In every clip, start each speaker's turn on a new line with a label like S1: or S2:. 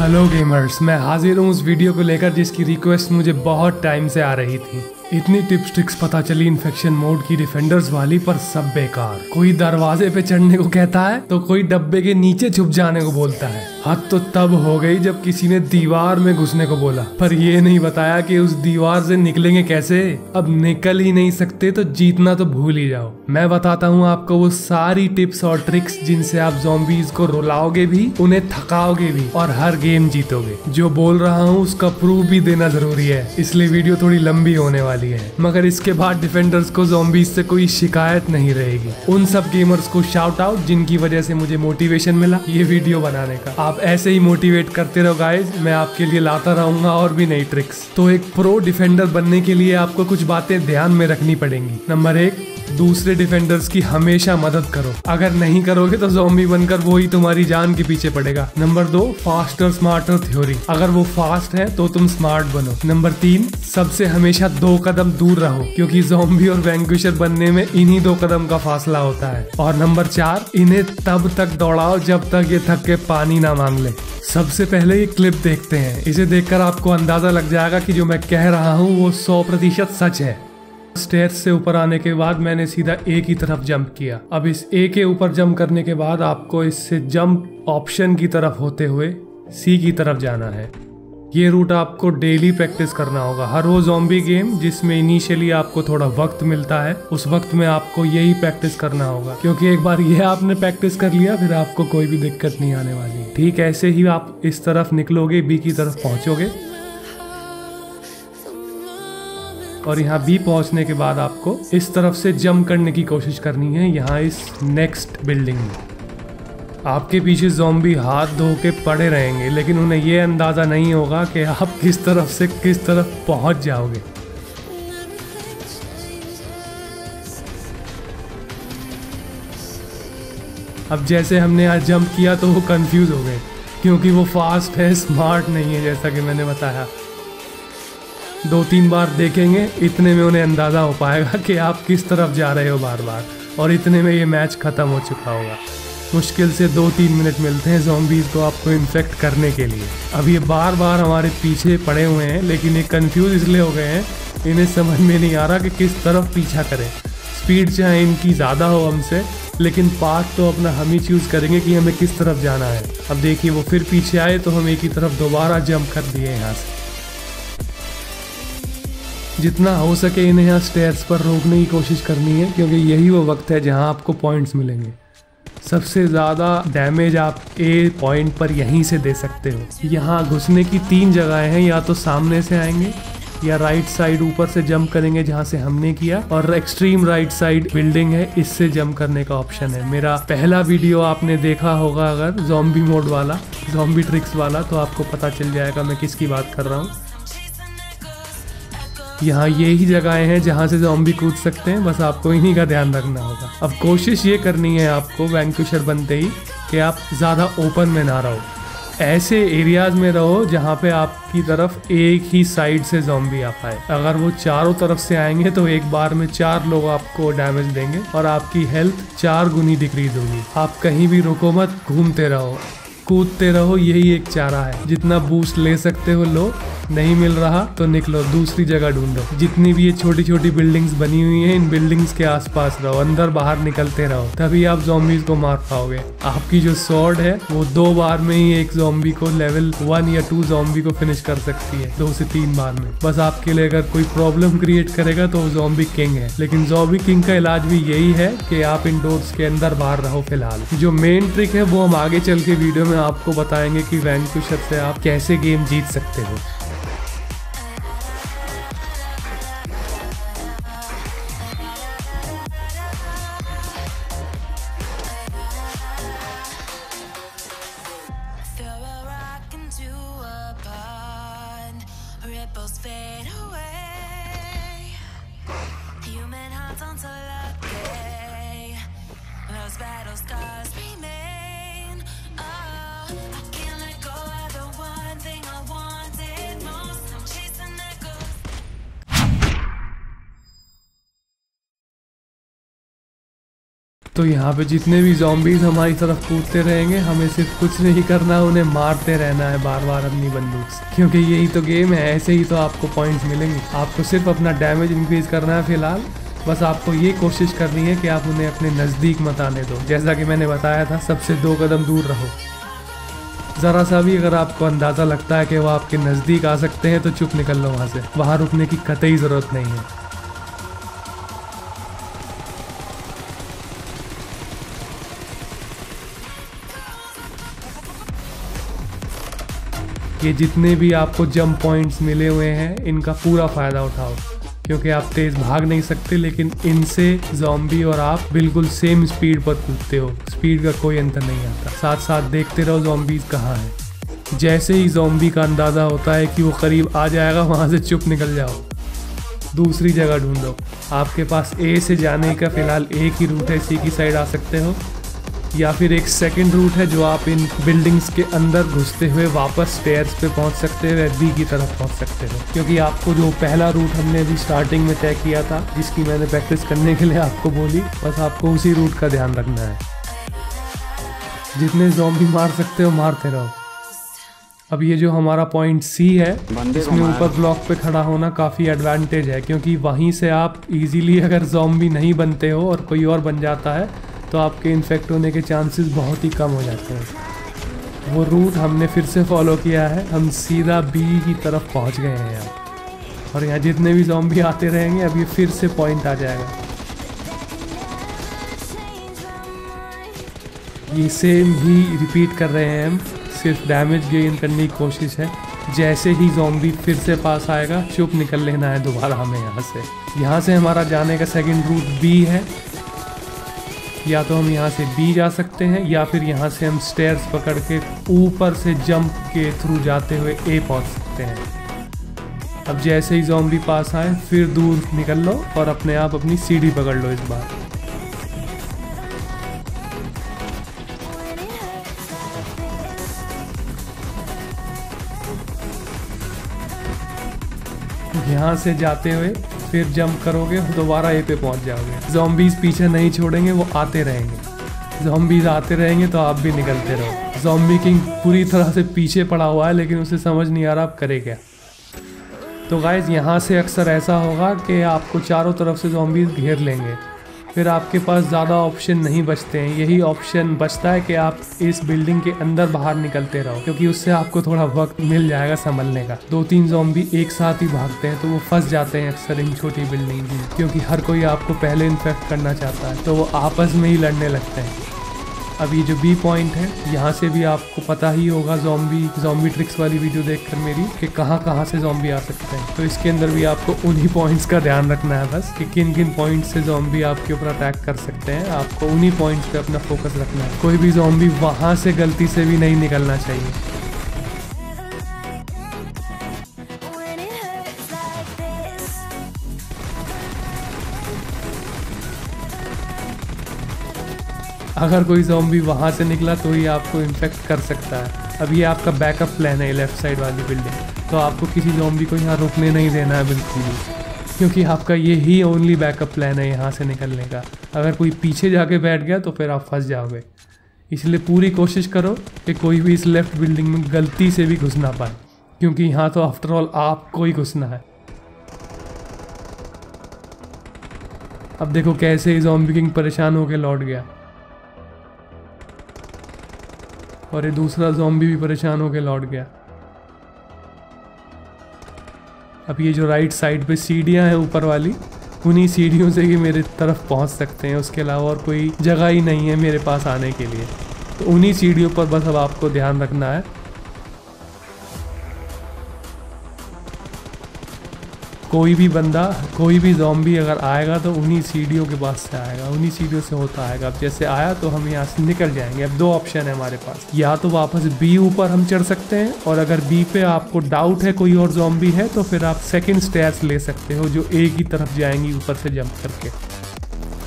S1: Hello gamers मैं हाजिर हूँ उस वीडियो को लेकर जिसकी रिक्वेस्ट मुझे बहुत टाइम से आ रही थी। इतनी टिप्स ट्रिक्स पता चली इन्फेक्शन मोड की डिफेंडर्स वाली पर सब बेकार। कोई दरवाजे पे चढ़ने को कहता है तो कोई डब्बे के नीचे छुप जाने को बोलता है। हद तो तब हो गई जब किसी ने दीवार में घुसने को बोला। पर ये नहीं बताया कि उस दीवार से निकलेंगे कैसे? अब निकल ही नहीं सकते तो जीतना तो भूल ही जाओ। मैं बताता हूँ आपको वो सारी टिप्स और ट्रिक्स जिनसे आप जोम्बीज को रुलाओगे भी, उन्हें थकाओगे भी और हर गेम जीतोगे। जो बोल रहा हूँ उसका प्रूफ भी देना ज़रूरी है। इसलिए वीडियो थोड़ी लंबी होने वाली है। मगर इसके बाद डिफेंडर्स को जोम्बीज से कोई शिकायत नहीं रहेगी। उन सब गेमर्स को शाउट आउट जिनकी वजह से मुझे मोटिवेशन मिला ये वीडियो बनाने का। आप ऐसे ही मोटिवेट करते रहो गाइज़ मैं आपके लिए लाता रहूँगा और भी नई ट्रिक्स तो एक प्रो डिफेंडर बनने के लिए आपको कुछ बातें ध्यान में रखनी पड़ेंगी. नंबर एक दूसरे डिफेंडर्स की हमेशा मदद करो। अगर नहीं करोगे तो जोम्बी बनकर वो ही तुम्हारी जान के पीछे पड़ेगा। नंबर दो फास्टर स्मार्टर थ्योरी अगर वो फास्ट है तो तुम स्मार्ट बनो। नंबर तीन, सबसे हमेशा दो कदम दूर रहो, क्योंकि जोम्बी और वैंकुशर बनने में इन्हीं दो कदम का फासला होता है। और नंबर चार, इन्हें तब तक दौड़ाओ जब तक ये थक के पानी ना मांग ले। सबसे पहले ये क्लिप देखते हैं। इसे देखकर आपको अंदाज़ा लग जाएगा कि जो मैं कह रहा हूँ, वो सौ प्रतिशत सच है। स्टेयर्स से ऊपर आने के बाद मैंने सीधा ए की तरफ़ जंप किया। अब इस ए के ऊपर जंप करने के बाद आपको इससे जंप ऑप्शन की तरफ़ होते हुए सी की तरफ़ जाना है। ये रूट आपको डेली प्रैक्टिस करना होगा। हर वो जॉम्बी गेम जिसमें इनिशियली आपको थोड़ा वक्त मिलता है, उस वक्त में आपको यही प्रैक्टिस करना होगा। क्योंकि एक बार यह आपने प्रैक्टिस कर लिया, फिर आपको कोई भी दिक्कत नहीं आने वाली। ठीक, ऐसे ही आप इस तरफ़ निकलोगे बी की तरफ़ पहुंचोगे। और यहाँ बी पहुँचने के बाद आपको इस तरफ़ से जंप करने की कोशिश करनी है। यहाँ इस नेक्स्ट बिल्डिंग में। आपके पीछे जोम्बी हाथ धो के पड़े रहेंगे, लेकिन उन्हें यह अंदाज़ा नहीं होगा कि आप किस तरफ़ से किस तरफ़ पहुँच जाओगे। अब जैसे हमने आज जंप किया तो वो कंफ्यूज हो गए, क्योंकि वो फास्ट है स्मार्ट नहीं है, जैसा कि मैंने बताया। दो तीन बार देखेंगे, इतने में उन्हें अंदाज़ा हो पाएगा कि आप किस तरफ़ जा रहे हो बार बार और इतने में ये मैच ख़त्म हो चुका होगा। मुश्किल से दो तीन मिनट मिलते हैं जोम्बीज को आपको इन्फेक्ट करने के लिए। अब ये बार बार हमारे पीछे पड़े हुए हैं, लेकिन ये कंफ्यूज इसलिए हो गए हैं, इन्हें समझ में नहीं आ रहा कि किस तरफ़ पीछा करें। स्पीड चाहे इनकी ज़्यादा हो हमसे, लेकिन पाथ तो अपना हम ही चूज़ करेंगे कि हमें किस तरफ़ जाना है। अब देखिए, वो फिर पीछे आए तो हम एक ही तरफ़ दोबारा जंप कर दिए यहाँ से। जितना हो सके इन्हें यहाँ स्टेयर्स पर रोकने की कोशिश करनी है, क्योंकि यही वो वक्त है जहाँ आपको पॉइंट्स मिलेंगे। सबसे ज़्यादा डैमेज आप ए पॉइंट पर यहीं से दे सकते हो। यहाँ घुसने की तीन जगहें हैं, या तो सामने से आएँगे, या राइट साइड ऊपर से जंप करेंगे जहाँ से हमने किया, और एक्सट्रीम राइट साइड बिल्डिंग है, इससे जंप करने का ऑप्शन है। मेरा पहला वीडियो आपने देखा होगा अगर जॉम्बी मोड वाला जॉम्बी ट्रिक्स वाला तो आपको पता चल जाएगा मैं किसकी बात कर रहा हूँ। यहाँ ये ही जगहें हैं जहाँ से जॉम्बी कूद सकते हैं, बस आपको इन्हीं का ध्यान रखना होगा। अब कोशिश ये करनी है आपको वैंकुशर बनते ही कि आप ज़्यादा ओपन में ना रहो। ऐसे एरियाज़ में रहो जहाँ पे आपकी तरफ़ एक ही साइड से जॉम्बी आ पाए। अगर वो चारों तरफ़ से आएँगे तो एक बार में चार लोग आपको डैमेज देंगे और आपकी हेल्थ चार गुनी डिक्रीज होगी। आप कहीं भी रुको मत, घूमते रहो। कूदते रहो, यही एक चारा है। जितना बूस्ट ले सकते हो लो नहीं मिल रहा तो निकलो, दूसरी जगह ढूंढो। जितनी भी ये छोटी छोटी बिल्डिंग्स बनी हुई है, इन बिल्डिंग्स के आसपास रहो, अंदर बाहर निकलते रहो, तभी आप जोम्बीज को मार पाओगे। आपकी जो सॉर्ड है, वो दो बार में ही एक जोम्बी को लेवल वन या टू जोम्बी को फिनिश कर सकती है, दो से तीन बार में। बस आपके लिए अगर कोई प्रॉब्लम क्रिएट करेगा तो जोम्बी किंग है। लेकिन जोम्बी किंग का इलाज भी यही है कि आप इंडोर्स के अंदर बाहर रहो फ़िलहाल। जो मेन ट्रिक है, वो हम आगे चल के वीडियो में आपको बताएँगे कि वैंकुशर से आप कैसे गेम जीत सकते हो। तो यहाँ पे जितने भी जॉम्बीज हमारी तरफ़ कूदते रहेंगे, हमें सिर्फ़ कुछ नहीं करना, उन्हें मारते रहना है बार बार अपनी बंदूक से। क्योंकि यही तो गेम है, ऐसे ही तो आपको पॉइंट्स मिलेंगे। आपको सिर्फ़ अपना डैमेज इंक्रीज करना है फ़िलहाल। बस आपको ये कोशिश करनी है कि आप उन्हें अपने नज़दीक मत आने दो। जैसा कि मैंने बताया था, सबसे दो कदम दूर रहो। ज़रा सा भी अगर आपको अंदाज़ा लगता है कि वो आपके नज़दीक आ सकते हैं तो चुप निकल लो वहाँ से। वहाँ रुकने की कतई ज़रूरत नहीं है। ये जितने भी आपको जंप पॉइंट्स मिले हुए हैं, इनका पूरा फ़ायदा उठाओ। क्योंकि आप तेज़ भाग नहीं सकते, लेकिन इनसे जॉम्बी और आप बिल्कुल सेम स्पीड पर कूदते हो। स्पीड का कोई अंतर नहीं आता। साथ साथ देखते रहो जॉम्बीज कहाँ हैं। जैसे ही जॉम्बी का अंदाज़ा होता है कि वो करीब आ जाएगा, वहाँ से चुप निकल जाओ। दूसरी जगह ढूंढो। आपके पास ए से जाने का फ़िलहाल एक ही रूट है सी की साइड आ सकते हो। या फिर एक सेकंड रूट है जो आप इन बिल्डिंग्स के अंदर घुसते हुए वापस स्टेयर्स पे पहुँच सकते हो बी की तरफ़ पहुँच सकते हो। क्योंकि आपको जो पहला रूट हमने अभी स्टार्टिंग में तय किया था जिसकी मैंने प्रैक्टिस करने के लिए आपको बोली बस आपको उसी रूट का ध्यान रखना है। जितने जॉम्बी मार सकते हो मारते रहो। अब ये जो हमारा पॉइंट सी है इसमें ऊपर ब्लॉक पे खड़ा होना काफ़ी एडवांटेज है क्योंकि वहीं से आप इजीली अगर जॉम्बी नहीं बनते हो और कोई और बन जाता है तो आपके इन्फेक्ट होने के चांसेस बहुत ही कम हो जाते हैं। वो रूट हमने फिर से फॉलो किया है। हम सीधा बी की तरफ़ पहुँच गए हैं यहाँ। और यहाँ जितने भी जॉम्बी आते रहेंगे, अब ये फिर से पॉइंट आ जाएगा। ये सेम ही रिपीट कर रहे हैं हम। सिर्फ़ डैमेज गेन करने की कोशिश है। जैसे ही जॉम्बी फिर से पास आएगा, चुप निकल लेना है दोबारा हमें यहाँ से। यहाँ से हमारा जाने का सेकंड रूट बी है। या तो हम यहाँ से बी जा सकते हैं, या फिर यहाँ से हम स्टेयर्स पकड़ के ऊपर से जंप के थ्रू जाते हुए ए पहुँच सकते हैं। अब जैसे ही जॉम्बी पास आए, फिर दूर निकल लो और अपने आप अपनी सीढ़ी पकड़ लो इस बार। यहाँ से जाते हुए फिर जंप करोगे, दोबारा ए पे पहुँच जाओगे। जोम्बीज पीछे नहीं छोड़ेंगे, वो आते रहेंगे। जोम्बीज़ आते रहेंगे तो आप भी निकलते रहो। जोम्बी किंग पूरी तरह से पीछे पड़ा हुआ है, लेकिन उसे समझ नहीं आ रहा आप करे क्या। तो गाइज़ यहाँ से अक्सर ऐसा होगा कि आपको चारों तरफ़ से जोम्बीज घेर लेंगे। फिर आपके पास ज़्यादा ऑप्शन नहीं बचते हैं। यही ऑप्शन बचता है कि आप इस बिल्डिंग के अंदर बाहर निकलते रहो, क्योंकि उससे आपको थोड़ा वक्त मिल जाएगा संभलने का। दो तीन जॉम्बी एक साथ ही भागते हैं तो वो फंस जाते हैं अक्सर इन छोटी बिल्डिंग में, क्योंकि हर कोई आपको पहले इन्फेक्ट करना चाहता है तो वो आपस में ही लड़ने लगते हैं। अब ये जो बी पॉइंट है, यहाँ से भी आपको पता ही होगा जॉम्बी जॉम्बी ट्रिक्स वाली वीडियो देखकर मेरी कि कहाँ कहाँ से जॉम्बी आ सकते हैं। तो इसके अंदर भी आपको उन्हीं पॉइंट्स का ध्यान रखना है बस कि किन किन पॉइंट से जॉम्बी आपके ऊपर अटैक कर सकते हैं। आपको उन्हीं पॉइंट्स पे अपना फोकस रखना है। कोई भी जॉम्बी वहाँ से गलती से भी नहीं निकलना चाहिए। अगर कोई जॉम्बी वहाँ से निकला तो ही आपको इन्फेक्ट कर सकता है। अब ये आपका बैकअप प्लान है लेफ़्ट साइड वाली बिल्डिंग तो आपको किसी जॉम्बी को यहाँ रुकने नहीं देना है बिल्कुल भी। क्योंकि आपका ये ही ओनली बैकअप प्लान है यहाँ से निकलने का। अगर कोई पीछे जाके बैठ गया तो फिर आप फंस जाओगे। इसलिए पूरी कोशिश करो कि कोई भी इस लेफ़्ट बिल्डिंग में गलती से भी घुस ना पाए। क्योंकि यहाँ तो आफ्टरऑल आपको ही घुसना है। अब देखो कैसे जॉम्बी परेशान होकर लौट गया। और ये दूसरा जॉम्बी भी परेशान होकर लौट गया। अब ये जो राइट साइड पे सीढ़ियाँ हैं ऊपर वाली, उन्हीं सीढ़ियों से ही मेरे तरफ़ पहुँच सकते हैं। उसके अलावा और कोई जगह ही नहीं है मेरे पास आने के लिए। तो उन्हीं सीढ़ियों पर बस अब आपको ध्यान रखना है। कोई भी बंदा, कोई भी जॉम्बी अगर आएगा तो उन्हीं सीढ़ियों के पास से आएगा, उन्हीं सीढ़ियों से होता आएगा। अब जैसे आया तो हम यहाँ से निकल जाएँगे। अब दो ऑप्शन है हमारे पास। या तो वापस बी ऊपर हम चढ़ सकते हैं और अगर बी पे आपको डाउट है कोई और जॉम्बी है तो फिर आप सेकेंड स्टेयर्स ले सकते हो जो ए की तरफ़ जाएँगी ऊपर से जंप करके।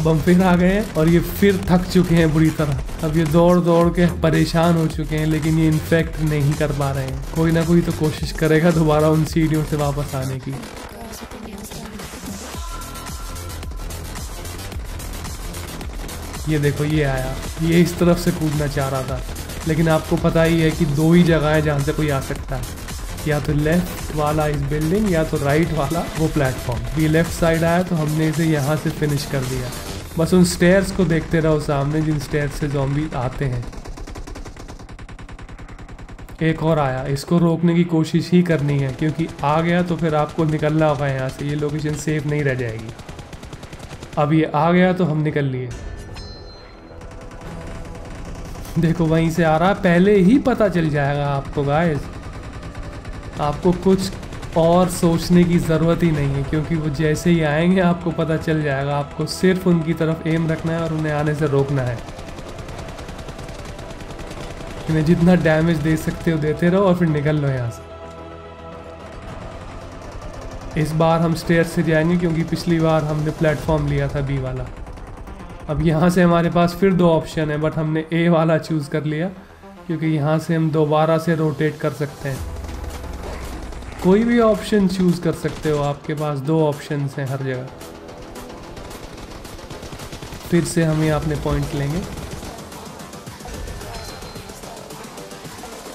S1: अब हम फिर आ गए हैं और ये फिर थक चुके हैं बुरी तरह। अब ये दौड़ दौड़ के परेशान हो चुके हैं लेकिन ये इन्फेक्ट नहीं कर पा रहे हैं। कोई ना कोई तो कोशिश करेगा दोबारा उन सीढ़ियों से वापस आने की। ये देखो, ये आया। ये इस तरफ़ से कूदना चाह रहा था। लेकिन आपको पता ही है कि दो ही जगह है जहाँ से कोई आ सकता है। या तो लेफ़्ट वाला इस बिल्डिंग या तो राइट वाला वो प्लेटफॉर्म ये लेफ़्ट साइड आया तो हमने इसे यहाँ से फिनिश कर दिया। बस उन स्टेयर्स को देखते रहो सामने जिन स्टेयर्स से जॉम्बी आते हैं। एक और आया। इसको रोकने की कोशिश ही करनी है, क्योंकि आ गया तो फिर आपको निकलना होगा यहाँ से। ये लोकेशन सेफ़ नहीं रह जाएगी। अब ये आ गया तो हम निकल लिए। देखो, वहीं से आ रहा है। पहले ही पता चल जाएगा आपको गाइस आपको कुछ और सोचने की ज़रूरत ही नहीं है, क्योंकि वो जैसे ही आएँगे, आपको पता चल जाएगा। आपको सिर्फ़ उनकी तरफ़ एम रखना है और उन्हें आने से रोकना है। इन्हें जितना डैमेज दे सकते हो, देते रहो और फिर निकल लो यहाँ से। इस बार हम स्टेयर से जाएँगे, क्योंकि पिछली बार हमने प्लेटफॉर्म लिया था बी वाला। अब यहाँ से हमारे पास फिर दो ऑप्शन है बट हमने ए वाला चूज़ कर लिया, क्योंकि यहाँ से हम दोबारा से रोटेट कर सकते हैं। कोई भी ऑप्शन चूज़ कर सकते हो, आपके पास दो ऑप्शन हैं हर जगह। फिर से हम यहाँ अपने पॉइंट लेंगे।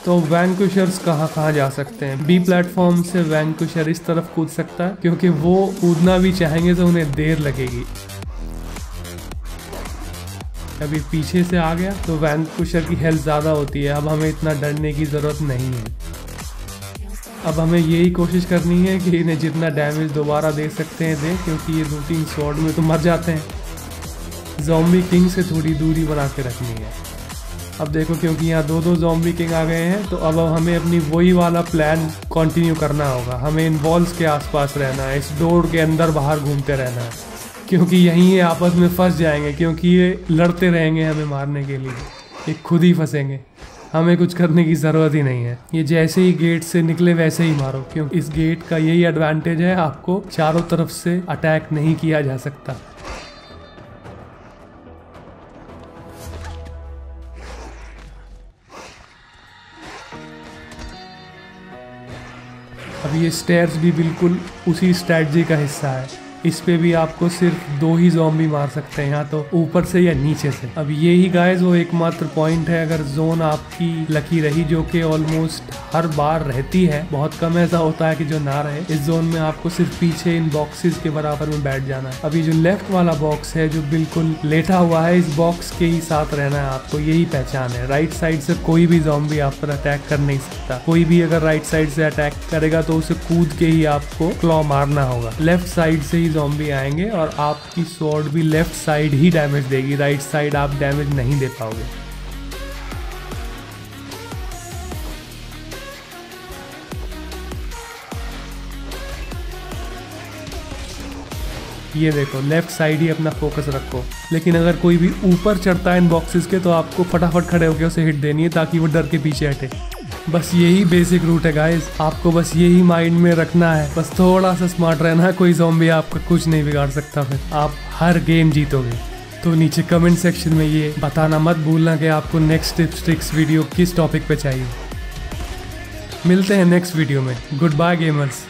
S1: तो वैंकुशर्स कहाँ कहाँ जा सकते हैं? बी प्लेटफॉर्म से वैंकुशर इस तरफ़ कूद सकता है, क्योंकि वो कूदना भी चाहेंगे तो उन्हें देर लगेगी। अभी पीछे से आ गया तो वैंकुशर की हेल्थ ज़्यादा होती है। अब हमें इतना डरने की ज़रूरत नहीं है। अब हमें यही कोशिश करनी है कि इन्हें जितना डैमेज दोबारा दे सकते हैं, दें, क्योंकि ये दो तीन शॉट में तो मर जाते हैं। जॉम्बी किंग से थोड़ी दूरी बना के रखनी है। अब देखो, क्योंकि यहाँ दो दो जॉम्बी किंग आ गए हैं तो अब हमें अपनी वही वाला प्लान कंटिन्यू करना होगा। हमें इन वॉल्स के आसपास रहना है, इस डोर के अंदर बाहर घूमते रहना है। क्योंकि यहीं ये आपस में फंस जाएँगे, क्योंकि ये लड़ते रहेंगे हमें मारने के लिए। ये खुद ही फंसेंगे। हमें कुछ करने की ज़रूरत ही नहीं है। ये जैसे ही गेट से निकले, वैसे ही मारो क्योंकि इस गेट का यही एडवांटेज है, आपको चारों तरफ़ से अटैक नहीं किया जा सकता। अब ये स्टेयर्स भी बिल्कुल उसी स्ट्रैटी का हिस्सा है। इस पे भी आपको सिर्फ़ दो ही जॉम्बी मार सकते हैं, या तो ऊपर से या नीचे से। अब ये ही गाइस वो एकमात्र पॉइंट है, अगर जोन आपकी लकी रही, जो कि ऑलमोस्ट हर बार रहती है। बहुत कम ऐसा होता है कि जो ना रहे। इस जोन में आपको सिर्फ़ पीछे इन बॉक्सेस के बराबर में बैठ जाना है। अभी जो लेफ़्ट वाला बॉक्स है, जो बिल्कुल लेटा हुआ है, इस बॉक्स के ही साथ रहना है आपको। यही पहचान है। राइट साइड से कोई भी जॉम्बी आप पर अटैक कर नहीं सकता। कोई भी अगर राइट साइड से अटैक करेगा तो उसे कूद के ही आपको क्लॉ मारना होगा। लेफ़्ट साइड से ही जॉम्बी आएँगे और आपकी स्वॉर्ड भी लेफ़्ट साइड ही डैमेज देगी राइट साइड आप डैमेज नहीं दे पाओगे। ये देखो लेफ़्ट साइड ही अपना फोकस रखो। लेकिन अगर कोई भी ऊपर चढ़ता है इन बॉक्सेस के तो आपको फटाफट खड़े होकर उसे हिट देनी है ताकि वो डर के पीछे हटे। बस यही बेसिक रूट है गाइस आपको बस यही माइंड में रखना है. बस थोड़ा सा स्मार्ट रहना है, कोई जॉम्बी आपका कुछ नहीं बिगाड़ सकता फिर. आप हर गेम जीतोगे. तो नीचे कमेंट सेक्शन में ये बताना मत भूलना कि आपको नेक्स्ट टिप्स ट्रिक्स वीडियो किस टॉपिक पे चाहिए. मिलते हैं नेक्स्ट वीडियो में. Goodbye gamers